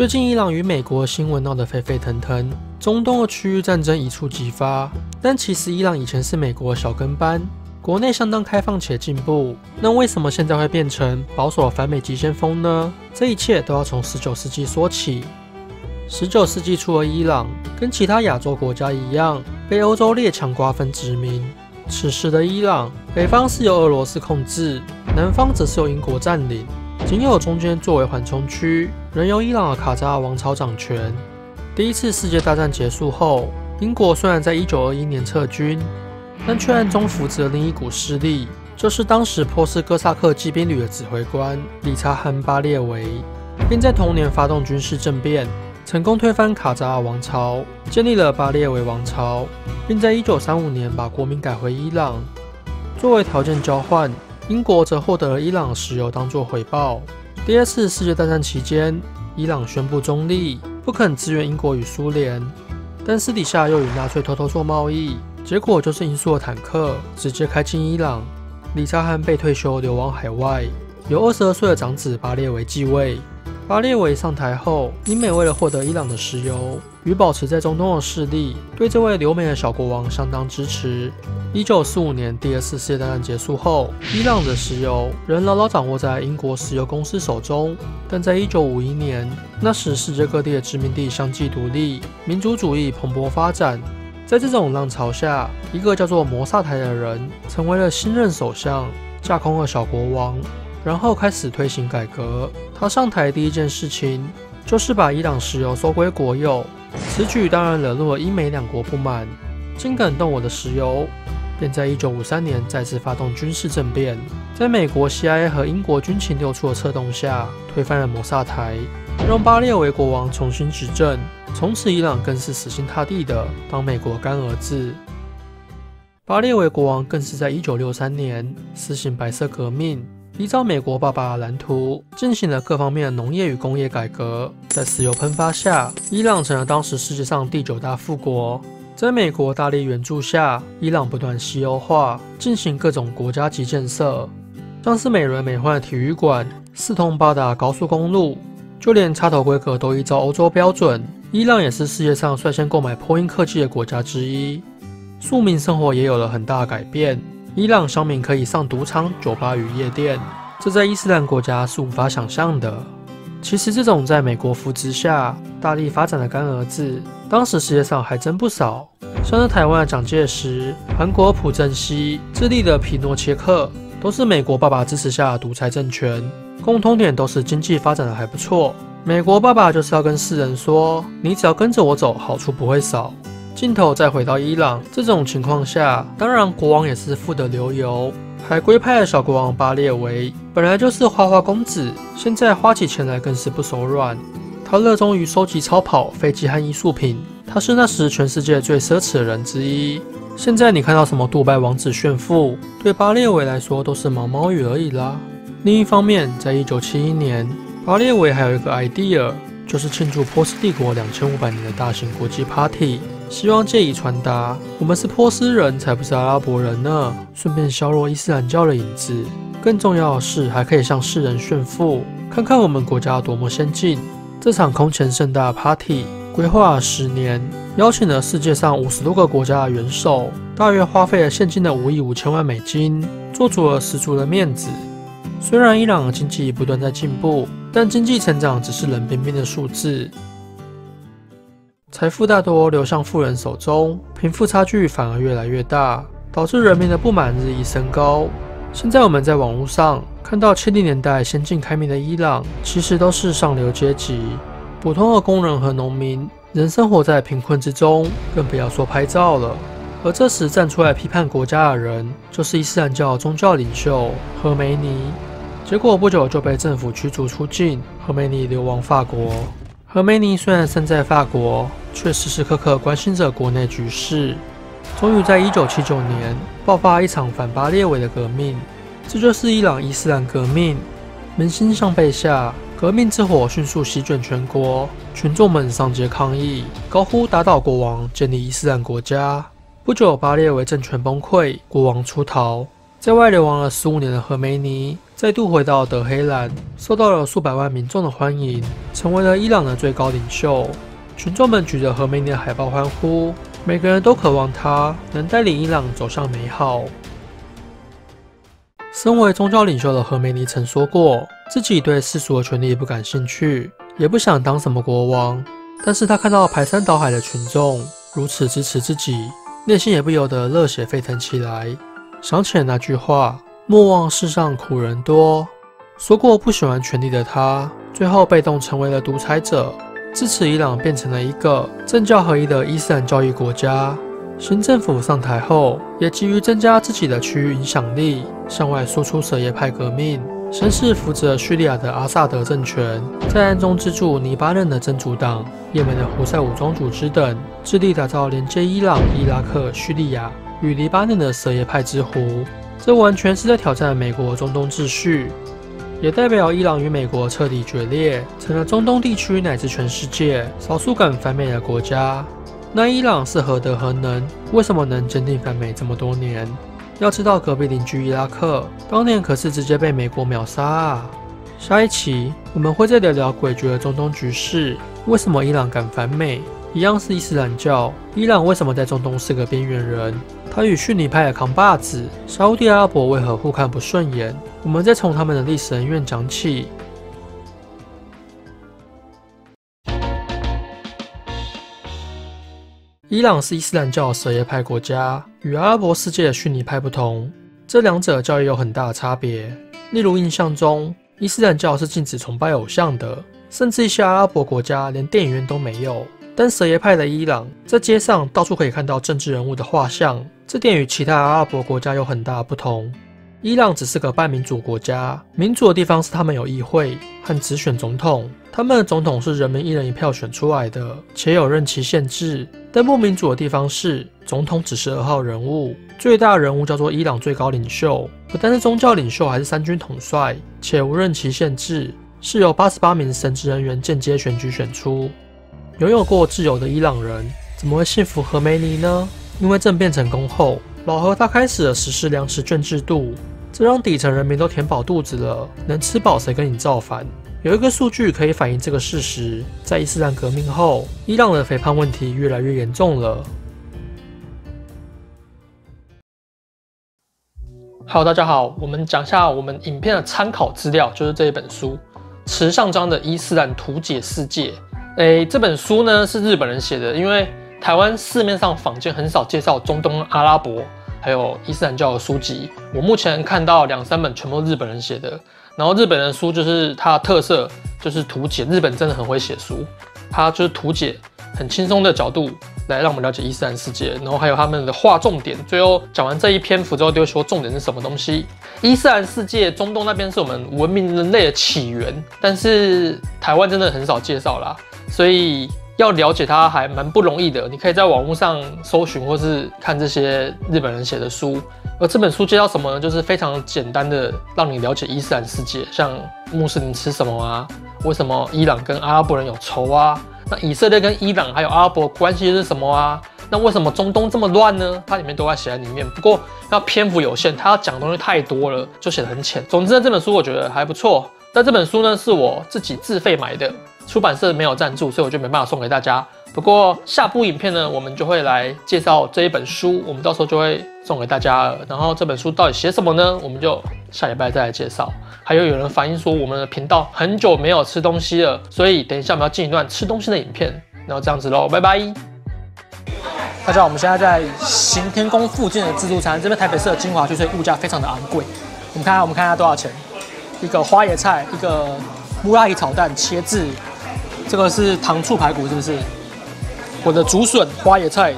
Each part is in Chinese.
最近伊朗与美国新闻闹得沸沸腾腾，中东的区域战争一触即发。但其实伊朗以前是美国小跟班，国内相当开放且进步。那为什么现在会变成保守反美急先锋呢？这一切都要从十九世纪说起。十九世纪初的伊朗跟其他亚洲国家一样，被欧洲列强瓜分殖民。此时的伊朗，北方是由俄罗斯控制，南方则是由英国占领。仅有中间作为缓冲区，仍由伊朗的卡扎尔王朝掌权。第一次世界大战结束后，英国虽然在一九二一年撤军，但却暗中扶植了另一股势力，就是当时波斯哥萨克骑兵旅的指挥官理查汗·巴列维，并在同年发动军事政变，成功推翻卡扎尔王朝，建立了巴列维王朝，并在一九三五年把国名改回伊朗。作为条件交换。英国则获得了伊朗石油当作回报。第二次世界大战期间，伊朗宣布中立，不肯支援英国与苏联，但私底下又与纳粹偷偷做贸易，结果就是英苏的坦克直接开进伊朗。理查汗被退休，流亡海外，由二十二岁的长子巴列维继位。巴列维上台后，英美为了获得伊朗的石油与保持在中东的势力，对这位留美的小国王相当支持。一九四五年，第二次世界大战结束后，伊朗的石油仍牢牢掌握在英国石油公司手中。但在一九五一年，那时世界各地的殖民地相继独立，民族主义蓬勃发展。在这种浪潮下，一个叫做摩萨台的人成为了新任首相，架空了小国王，然后开始推行改革。他上台第一件事情就是把伊朗石油收归国有，此举当然惹怒了英美两国不满，竟敢动我的石油。便在一九五三年再次发动军事政变，在美国 CIA 和英国军情六处的策动下，推翻了摩萨台，让巴列维国王重新执政。从此，伊朗更是死心塌地的当美国干儿子。巴列维国王更是在一九六三年实行白色革命，依照美国爸爸的蓝图，进行了各方面的农业与工业改革。在石油喷发下，伊朗成了当时世界上第九大富国。在美国大力援助下，伊朗不断西欧化，进行各种国家级建设，像是美轮美奂的体育馆、四通八达高速公路，就连插头规格都依照欧洲标准。伊朗也是世界上率先购买波音客机的国家之一，庶民生活也有了很大改变。伊朗乡民可以上赌场、酒吧与夜店，这在伊斯兰国家是无法想象的。其实，这种在美国扶持下大力发展的干儿子，当时世界上还真不少。像是台湾的蒋介石、韩国朴正熙、智利的皮诺切克，都是美国爸爸支持下的独裁政权。共通点都是经济发展的还不错。美国爸爸就是要跟世人说：“你只要跟着我走，好处不会少。”镜头再回到伊朗，这种情况下，当然国王也是富得流油。海归派的小国王巴列维本来就是花花公子，现在花起钱来更是不手软。他热衷于收集超跑、飞机和艺术品，他是那时全世界最奢侈的人之一。现在你看到什么杜拜王子炫富，对巴列维来说都是毛毛雨而已啦。另一方面，在一九七一年，巴列维还有一个 idea，就是庆祝波斯帝国两千五百年的大型国际 party。希望借以传达，我们是波斯人才不是阿拉伯人呢。顺便削弱伊斯兰教的影子。更重要的是，还可以向世人炫富，看看我们国家多么先进。这场空前盛大的 party 规划了十年，邀请了世界上五十多个国家的元首，大约花费了现金的五亿五千万美金，做足了十足的面子。虽然伊朗的经济不断在进步，但经济成长只是冷冰冰的数字。财富大多流向富人手中，贫富差距反而越来越大，导致人民的不满日益升高。现在我们在网络上看到七零年代先进开明的伊朗，其实都是上流阶级，普通的工人和农民仍生活在贫困之中，更不要说拍照了。而这时站出来批判国家的人，就是伊斯兰教宗教领袖赫梅尼。结果不久就被政府驱逐出境，赫梅尼流亡法国。赫梅尼虽然身在法国，却时时刻刻关心着国内局势。终于在一九七九年爆发一场反巴列维的革命，这就是伊朗伊斯兰革命。民心向背下，革命之火迅速席卷全国，群众们上街抗议，高呼打倒国王，建立伊斯兰国家。不久，巴列维政权崩溃，国王出逃。在外流亡了十五年的赫梅尼再度回到德黑兰，受到了数百万民众的欢迎，成为了伊朗的最高领袖。群众们举着何梅尼的海报欢呼，每个人都渴望他能带领伊朗走向美好。身为宗教领袖的何梅尼曾说过，自己对世俗的权利不感兴趣，也不想当什么国王。但是他看到排山倒海的群众如此支持自己，内心也不由得热血沸腾起来。想起了那句话：“莫忘世上苦人多。”说过不喜欢权力的他，最后被动成为了独裁者，支持伊朗变成了一个政教合一的伊斯兰教义国家。新政府上台后，也急于增加自己的区域影响力，向外输出什叶派革命，先是扶植了叙利亚的阿萨德政权，在暗中资助黎巴嫩的真主党、也门的胡塞武装组织等，致力打造连接伊朗、伊拉克、叙利亚。与黎巴嫩的什叶派之湖，这完全是在挑战美国中东秩序，也代表伊朗与美国彻底决裂，成了中东地区乃至全世界少数敢反美的国家。那伊朗是何德何能？为什么能坚定反美这么多年？要知道，隔壁邻居伊拉克当年可是直接被美国秒杀啊！下一期我们会再聊聊诡谲的中东局势，为什么伊朗敢反美？一样是伊斯兰教，伊朗为什么在中东是个边缘人？他与逊尼派的扛把子沙地阿拉伯为何互看不顺眼？我们再从他们的历史恩怨讲起。伊朗是伊斯兰教什叶派国家，与阿拉伯世界的逊尼派不同，这两者教义有很大的差别。例如，印象中伊斯兰教是禁止崇拜偶像的，甚至一些阿拉伯国家连电影院都没有。但什叶派的伊朗，在街上到处可以看到政治人物的画像，这点与其他阿拉伯国家有很大不同。伊朗只是个半民主国家，民主的地方是他们有议会和直选总统，他们的总统是人民一人一票选出来的，且有任期限制。但不民主的地方是，总统只是二号人物，最大人物叫做伊朗最高领袖，不但是宗教领袖，还是三军统帅，且无任期限制，是由八十八名神职人员间接选举选出。拥有过自由的伊朗人怎么会信服何梅尼呢？因为政变成功后，老何他开始了实施粮食券制度，这让底层人民都填饱肚子了，能吃饱谁跟你造反？有一个数据可以反映这个事实：在伊斯兰革命后，伊朗的肥胖问题越来越严重了。好，大家好，我们讲一下我们影片的参考资料，就是这一本书《池上章的伊斯兰图解世界》。诶，这本书呢是日本人写的，因为台湾市面上坊间很少介绍中东阿拉伯还有伊斯兰教的书籍。我目前看到两三本，全部日本人写的。然后日本人书就是它的特色，就是图解。日本真的很会写书，它就是图解，很轻松的角度来让我们了解伊斯兰世界。然后还有他们的划重点，最后讲完这一篇幅之后，就会说重点是什么东西。伊斯兰世界，中东那边是我们文明人类的起源，但是台湾真的很少介绍啦。所以要了解它还蛮不容易的。你可以在网络上搜寻，或是看这些日本人写的书。而这本书介绍什么呢？就是非常简单的让你了解伊斯兰世界，像穆斯林吃什么啊？为什么伊朗跟阿拉伯人有仇啊？那以色列跟伊朗还有阿拉伯关系是什么啊？那为什么中东这么乱呢？它里面都在写在里面。不过那篇幅有限，它要讲的东西太多了，就写得很浅。总之呢，这本书我觉得还不错。但这本书呢，是我自己自费买的。出版社没有赞助，所以我就没办法送给大家。不过下部影片呢，我们就会来介绍这一本书，我们到时候就会送给大家。然后这本书到底写什么呢？我们就下礼拜再来介绍。还有有人反映说我们的频道很久没有吃东西了，所以等一下我们要进一段吃东西的影片。然后这样子喽，拜拜。大家好，我们现在在行天宫附近的自助餐，这边台北市的精华区，所以物价非常的昂贵。我们看看，我们看一下多少钱？一个花椰菜，一个木拉伊炒蛋，切至。这个是糖醋排骨，是不是？我的竹笋、花椰菜、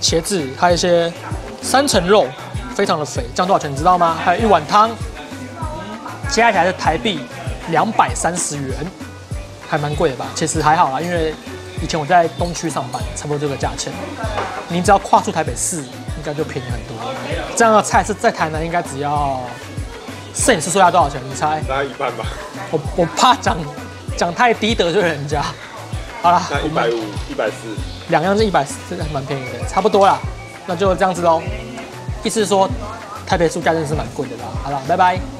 茄子，还有一些三层肉，非常的肥。这样多少钱？你知道吗？还有一碗汤，加起来是台币两百三十元，还蛮贵的吧？其实还好啦，因为以前我在东区上班，差不多这个价钱。你只要跨出台北市，应该就便宜很多。这样的菜是在台南应该只要，摄影师说要多少钱？你猜？大概一半吧。我我怕讲。讲太低得罪人家，好了，那一百五、一百四，两样是一百四，蛮便宜的，差不多啦，那就这样子喽。意思是说，台北书价真的是蛮贵的啦。好了，拜拜。